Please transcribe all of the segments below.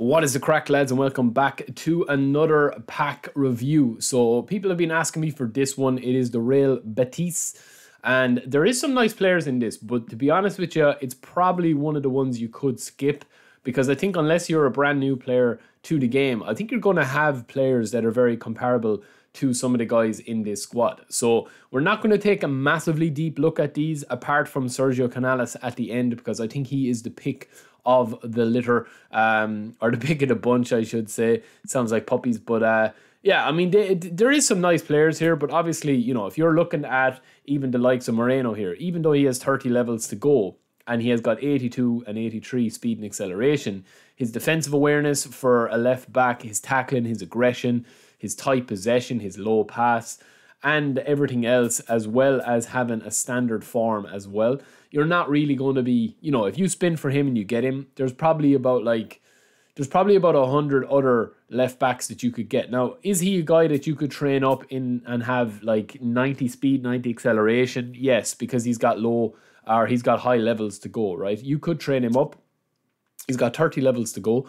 What is the crack, lads, and welcome back to another pack review. So, people have been asking me for this one. It is the Real Betis, and there is some nice players in this, but to be honest with you, it's probably one of the ones you could skip because I think unless you're a brand new player to the game, I think you're going to have players that are very comparable to some of the guys in this squad. So we're not going to take a massively deep look at these apart from Sergio Canales at the end because I think he is the pick of the litter, um, or the pick of the bunch, I should say. Sounds like puppies, but uh, yeah, I mean, they, there is some nice players here, but obviously, you know, if you're looking at even the likes of Moreno here, even though he has 30 levels to go, and he has got 82 and 83 speed and acceleration, his defensive awareness for a left back, his tackling, his aggression, his tight possession, his low pass, and everything else, as well as having a standard form as well you're not really going to be, you know, if you spin for him and you get him, there's probably about like, there's probably about a hundred other left backs that you could get. Now, is he a guy that you could train up in and have like 90 speed, 90 acceleration? Yes, because he's got low or he's got high levels to go, right? You could train him up. He's got 30 levels to go.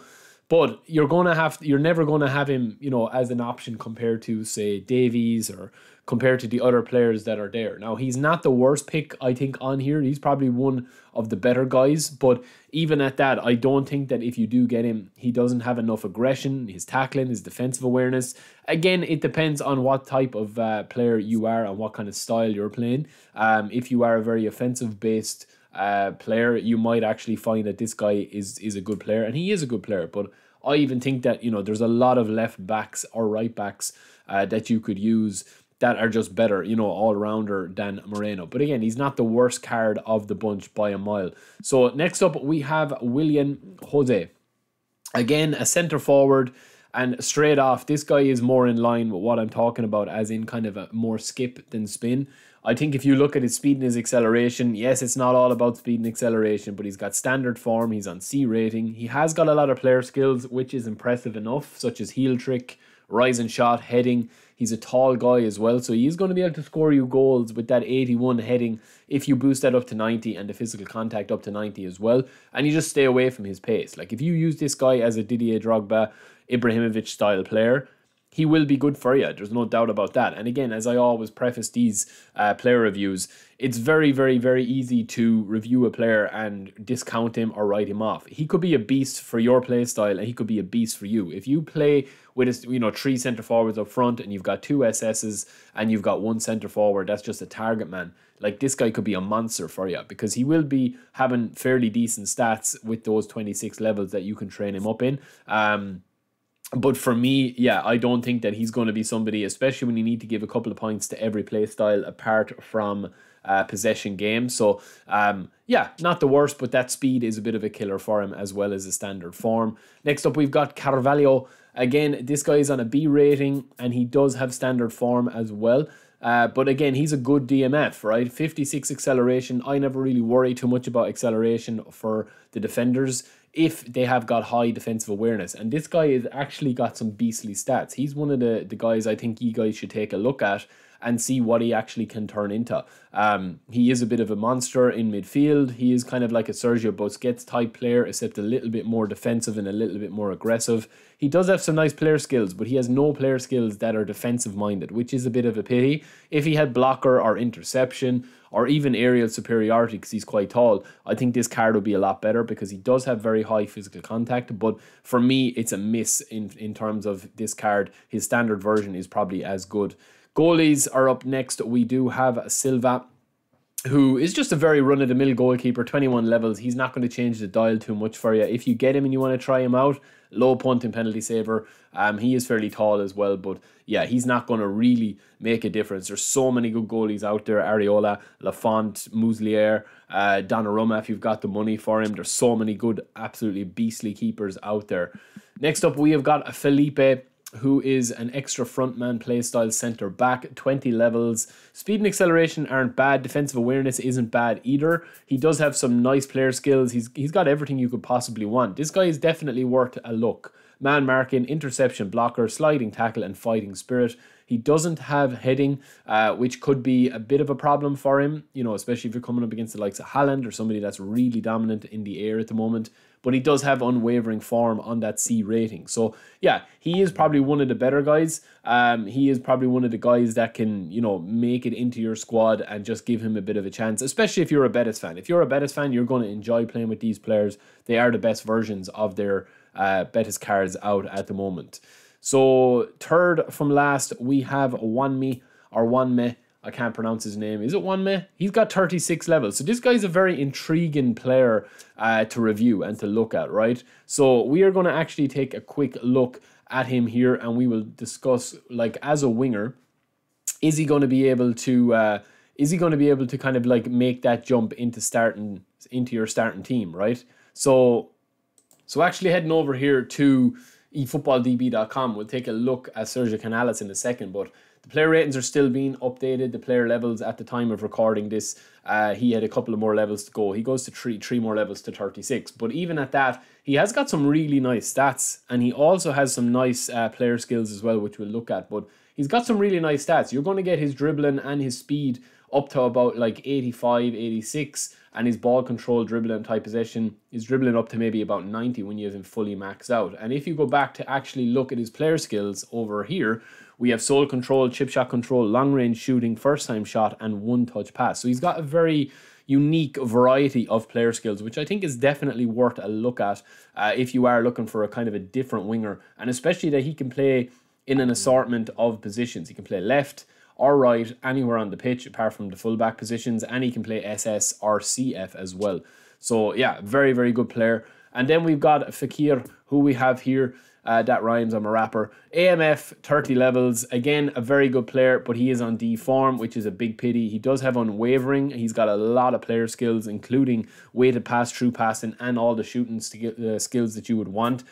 But you're gonna have you're never gonna have him, you know, as an option compared to say Davies or compared to the other players that are there. Now he's not the worst pick I think on here. He's probably one of the better guys, but even at that, I don't think that if you do get him, he doesn't have enough aggression, his tackling, his defensive awareness. Again, it depends on what type of uh, player you are and what kind of style you're playing. Um, if you are a very offensive based uh, player, you might actually find that this guy is is a good player, and he is a good player. But I even think that you know there's a lot of left backs or right backs uh, that you could use that are just better, you know, all rounder than Moreno. But again, he's not the worst card of the bunch by a mile. So next up we have Willian José. Again, a centre forward. And straight off, this guy is more in line with what I'm talking about, as in kind of a more skip than spin. I think if you look at his speed and his acceleration, yes, it's not all about speed and acceleration, but he's got standard form, he's on C rating. He has got a lot of player skills, which is impressive enough, such as heel trick, rising shot, heading. He's a tall guy as well, so he's going to be able to score you goals with that 81 heading if you boost that up to 90 and the physical contact up to 90 as well. And you just stay away from his pace. Like if you use this guy as a Didier Drogba, Ibrahimovic style player, he will be good for you. There's no doubt about that. And again, as I always preface these uh, player reviews, it's very, very, very easy to review a player and discount him or write him off. He could be a beast for your play style, and he could be a beast for you. If you play with a, you know three centre forwards up front, and you've got two SSs, and you've got one centre forward, that's just a target man. Like this guy could be a monster for you because he will be having fairly decent stats with those 26 levels that you can train him up in. Um, but for me, yeah, I don't think that he's going to be somebody, especially when you need to give a couple of points to every play style apart from uh, possession game. So, um, yeah, not the worst, but that speed is a bit of a killer for him as well as a standard form. Next up, we've got Carvalho. Again, this guy is on a B rating and he does have standard form as well. Uh, but again, he's a good DMF, right? 56 acceleration. I never really worry too much about acceleration for the defenders if they have got high defensive awareness. And this guy has actually got some beastly stats. He's one of the, the guys I think you guys should take a look at and see what he actually can turn into. Um, he is a bit of a monster in midfield. He is kind of like a Sergio Busquets type player, except a little bit more defensive and a little bit more aggressive. He does have some nice player skills, but he has no player skills that are defensive minded, which is a bit of a pity. If he had blocker or interception or even aerial superiority because he's quite tall, I think this card would be a lot better because he does have very high physical contact. But for me, it's a miss in, in terms of this card. His standard version is probably as good. Goalies are up next. We do have Silva who is just a very run of the mill goalkeeper, 21 levels. He's not going to change the dial too much for you. If you get him and you want to try him out, low punt and penalty saver. Um, he is fairly tall as well, but yeah, he's not going to really make a difference. There's so many good goalies out there Areola, Lafont, Muslera, uh, Donnarumma, if you've got the money for him. There's so many good, absolutely beastly keepers out there. Next up, we have got Felipe who is an extra frontman playstyle centre back, 20 levels. Speed and acceleration aren't bad. Defensive awareness isn't bad either. He does have some nice player skills. He's he's got everything you could possibly want. This guy is definitely worth a look. Man marking, interception blocker, sliding tackle, and fighting spirit. He doesn't have heading, uh, which could be a bit of a problem for him, you know, especially if you're coming up against the likes of Haaland or somebody that's really dominant in the air at the moment but he does have unwavering form on that C rating. So yeah, he is probably one of the better guys. Um, he is probably one of the guys that can you know make it into your squad and just give him a bit of a chance, especially if you're a Betis fan. If you're a Betis fan, you're going to enjoy playing with these players. They are the best versions of their uh, Betis cards out at the moment. So third from last, we have Wanmi or Wanme I can't pronounce his name. Is it Wanme? He's got 36 levels. So this guy's a very intriguing player uh, to review and to look at, right? So we are going to actually take a quick look at him here and we will discuss, like, as a winger, is he going to be able to... Uh, is he going to be able to kind of like make that jump into starting into your starting team, right? So, so actually heading over here to efootballdb.com, we'll take a look at Sergio Canales in a second, but the player ratings are still being updated. The player levels at the time of recording this, uh, he had a couple of more levels to go. He goes to three, three more levels to 36. But even at that, he has got some really nice stats. And he also has some nice uh, player skills as well, which we'll look at. But he's got some really nice stats. You're going to get his dribbling and his speed up to about like 85, 86 and his ball control dribbling type possession is dribbling up to maybe about 90 when you have him fully maxed out. And if you go back to actually look at his player skills over here, we have sole control, chip shot control, long range shooting, first time shot, and one touch pass. So he's got a very unique variety of player skills, which I think is definitely worth a look at uh, if you are looking for a kind of a different winger, and especially that he can play in an assortment of positions. He can play left or right, anywhere on the pitch apart from the fullback positions, and he can play SS or CF as well. So yeah, very very good player. And then we've got Fekir, who we have here. Uh, that rhymes. I'm a rapper. AMF 30 levels. Again, a very good player, but he is on D form, which is a big pity. He does have unwavering. He's got a lot of player skills, including weighted pass, through passing, and all the shooting uh, skills that you would want.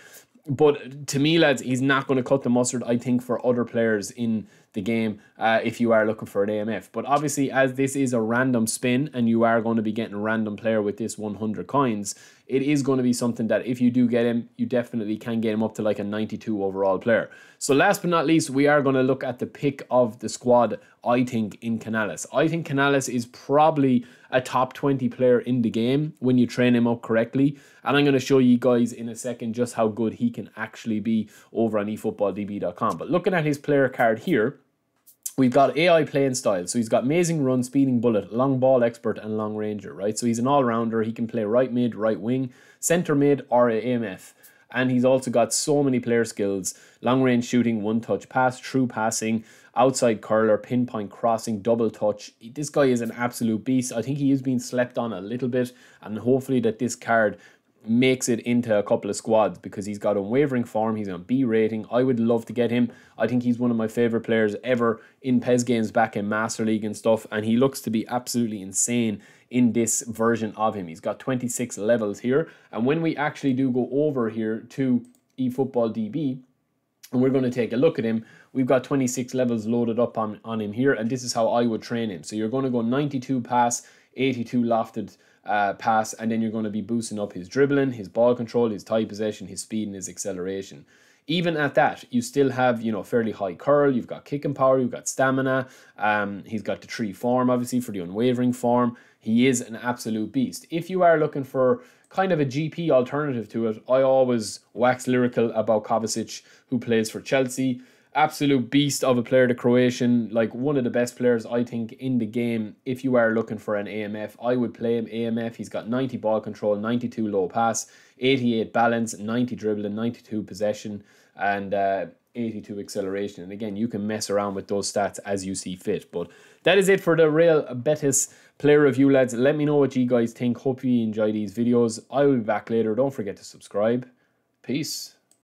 But to me, lads, he's not going to cut the mustard, I think, for other players in the game uh, if you are looking for an AMF. But obviously, as this is a random spin and you are going to be getting a random player with this 100 coins, it is going to be something that if you do get him, you definitely can get him up to like a 92 overall player. So last but not least, we are going to look at the pick of the squad, I think, in Canales. I think Canales is probably a top 20 player in the game when you train him up correctly. And I'm going to show you guys in a second just how good he can actually be over on efootballdb.com. But looking at his player card here, We've got AI playing style. So he's got amazing run, speeding bullet, long ball expert, and long ranger, right? So he's an all rounder. He can play right mid, right wing, center mid, or AMF. And he's also got so many player skills long range shooting, one touch pass, through passing, outside curler, pinpoint crossing, double touch. This guy is an absolute beast. I think he is being slept on a little bit, and hopefully that this card makes it into a couple of squads because he's got unwavering form. He's on B rating. I would love to get him. I think he's one of my favorite players ever in PES games back in Master League and stuff. And he looks to be absolutely insane in this version of him. He's got 26 levels here. And when we actually do go over here to eFootball DB, and we're going to take a look at him, we've got 26 levels loaded up on, on him here. And this is how I would train him. So you're going to go 92 pass, 82 lofted uh, pass, and then you're going to be boosting up his dribbling, his ball control, his tie possession, his speed, and his acceleration. Even at that, you still have you know fairly high curl. You've got kicking power. You've got stamina. Um, he's got the tree form, obviously for the unwavering form. He is an absolute beast. If you are looking for kind of a GP alternative to it, I always wax lyrical about Kovacic, who plays for Chelsea absolute beast of a player, the Croatian, like one of the best players I think in the game. If you are looking for an AMF, I would play him AMF. He's got 90 ball control, 92 low pass, 88 balance, 90 dribbling, 92 possession, and uh, 82 acceleration. And again, you can mess around with those stats as you see fit. But that is it for the Real Betis player review, lads. Let me know what you guys think. Hope you enjoy these videos. I will be back later. Don't forget to subscribe. Peace.